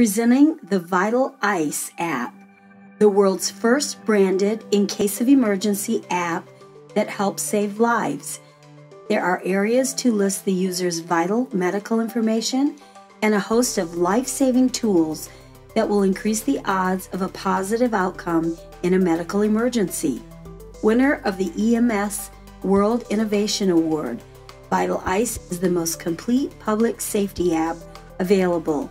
presenting the Vital Ice app, the world's first branded in case of emergency app that helps save lives. There are areas to list the user's vital medical information and a host of life saving tools that will increase the odds of a positive outcome in a medical emergency. Winner of the EMS World Innovation Award, Vital Ice is the most complete public safety app available.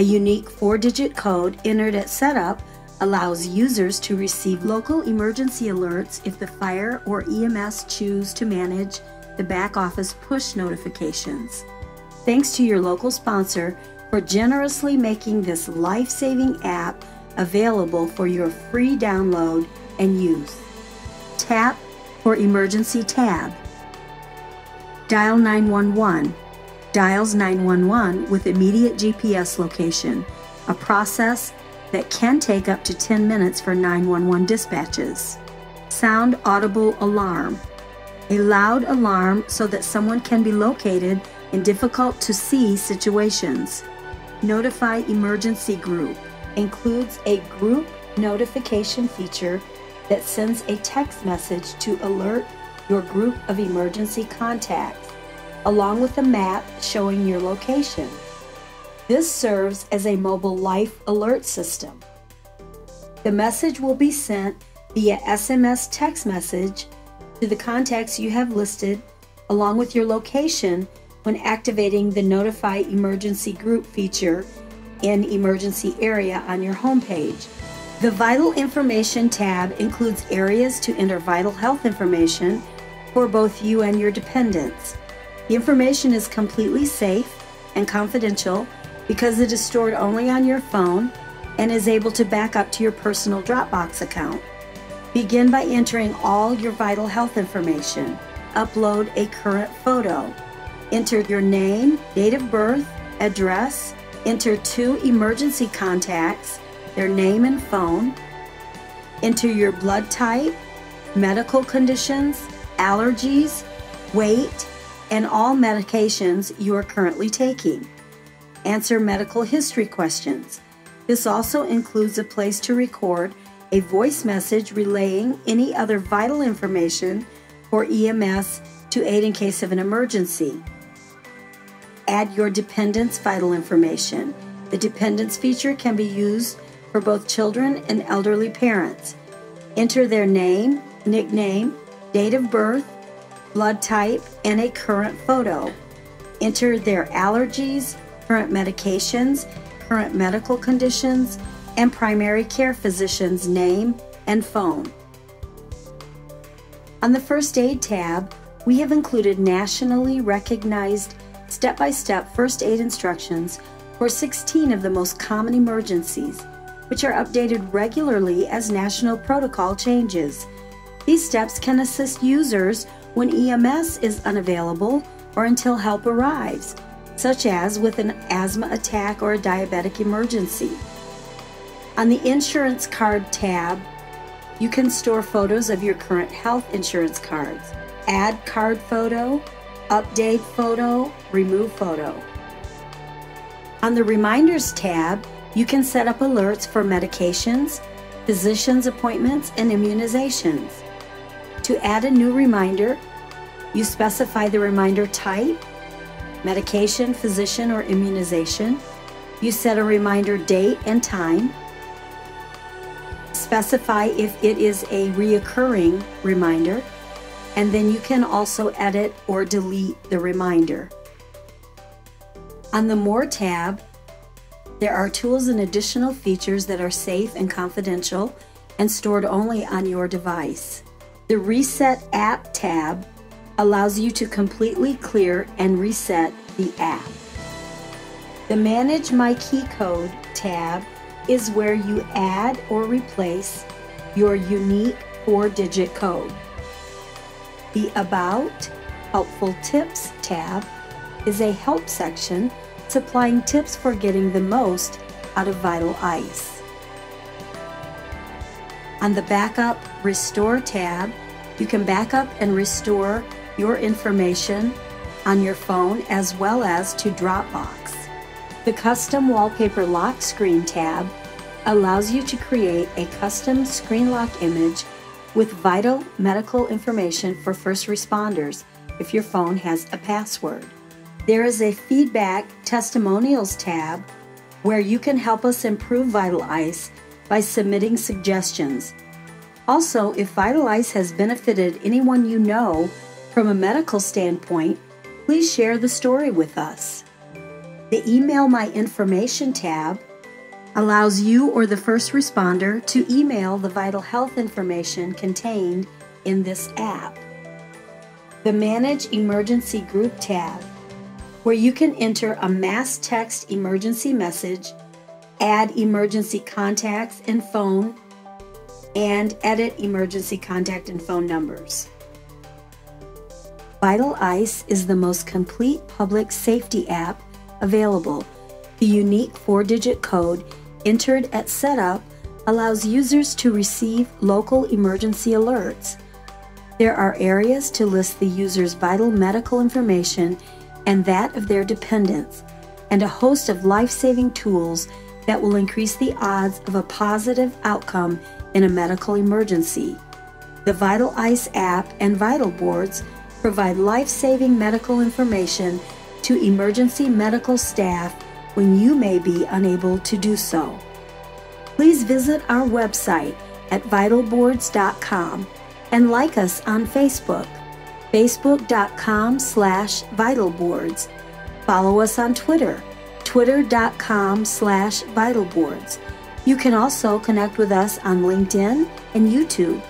A unique four digit code entered at setup allows users to receive local emergency alerts if the fire or EMS choose to manage the back office push notifications. Thanks to your local sponsor for generously making this life saving app available for your free download and use. Tap for Emergency tab. Dial 911. Dials 911 with immediate GPS location, a process that can take up to 10 minutes for 911 dispatches. Sound audible alarm. A loud alarm so that someone can be located in difficult to see situations. Notify Emergency Group includes a group notification feature that sends a text message to alert your group of emergency contacts, along with a map showing your location. This serves as a mobile life alert system. The message will be sent via SMS text message to the contacts you have listed, along with your location when activating the Notify Emergency Group feature in Emergency Area on your homepage. The Vital Information tab includes areas to enter vital health information for both you and your dependents. The information is completely safe and confidential because it is stored only on your phone and is able to back up to your personal Dropbox account. Begin by entering all your vital health information. Upload a current photo. Enter your name, date of birth, address. Enter two emergency contacts, their name and phone. Enter your blood type, medical conditions, allergies, weight, and all medications you are currently taking. Answer medical history questions. This also includes a place to record a voice message relaying any other vital information for EMS to aid in case of an emergency add your dependents' vital information. The dependents feature can be used for both children and elderly parents. Enter their name, nickname, date of birth, blood type, and a current photo. Enter their allergies, current medications, current medical conditions, and primary care physician's name and phone. On the First Aid tab, we have included nationally recognized step by step first aid instructions for 16 of the most common emergencies, which are updated regularly as national protocol changes. These steps can assist users when EMS is unavailable or until help arrives, such as with an asthma attack or a diabetic emergency. On the Insurance Card tab, you can store photos of your current health insurance cards, add card photo, Update Photo, Remove Photo. On the Reminders tab, you can set up alerts for medications, physician's appointments, and immunizations. To add a new reminder, you specify the reminder type, medication, physician, or immunization. You set a reminder date and time. Specify if it is a reoccurring reminder and then you can also edit or delete the reminder. On the More tab, there are tools and additional features that are safe and confidential and stored only on your device. The Reset App tab allows you to completely clear and reset the app. The Manage My Key Code tab is where you add or replace your unique four digit code. The About Helpful Tips tab is a help section supplying tips for getting the most out of Vital Ice. On the Backup Restore tab, you can back up and restore your information on your phone as well as to Dropbox. The Custom Wallpaper Lock Screen tab allows you to create a custom screen lock image with vital medical information for first responders if your phone has a password. There is a Feedback Testimonials tab where you can help us improve Vital Ice by submitting suggestions. Also, if Vital Ice has benefited anyone you know from a medical standpoint, please share the story with us. The Email My Information tab allows you or the first responder to email the vital health information contained in this app. The Manage Emergency Group tab, where you can enter a mass text emergency message, add emergency contacts and phone, and edit emergency contact and phone numbers. Vital Ice is the most complete public safety app available. The unique four digit code entered at setup allows users to receive local emergency alerts. There are areas to list the user's vital medical information and that of their dependents, and a host of life saving tools that will increase the odds of a positive outcome in a medical emergency. The Vital Ice app and Vital Boards provide life saving medical information to emergency medical staff when you may be unable to do so. Please visit our website at vitalboards.com and like us on Facebook, facebook.com slash vitalboards. Follow us on Twitter, twitter.com slash vitalboards. You can also connect with us on LinkedIn and YouTube